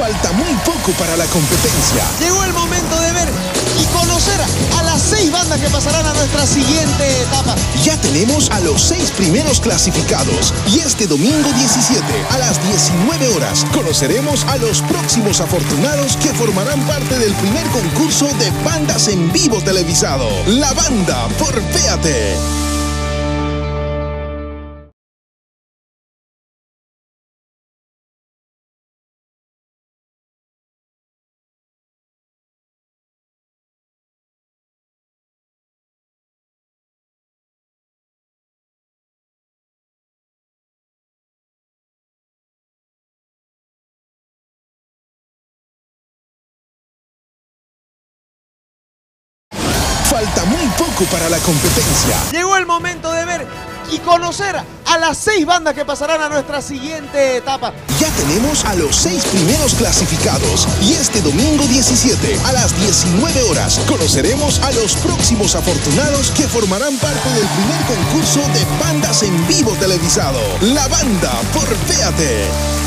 Falta muy poco para la competencia. Llegó el momento de ver y conocer a las seis bandas que pasarán a nuestra siguiente etapa. Ya tenemos a los seis primeros clasificados y este domingo 17 a las 19 horas conoceremos a los próximos afortunados que formarán parte del primer concurso de bandas en vivo televisado. La banda por Péate. Falta muy poco para la competencia. Llegó el momento de ver y conocer a las seis bandas que pasarán a nuestra siguiente etapa. Ya tenemos a los seis primeros clasificados y este domingo 17 a las 19 horas conoceremos a los próximos afortunados que formarán parte del primer concurso de bandas en vivo televisado. La banda por Péate.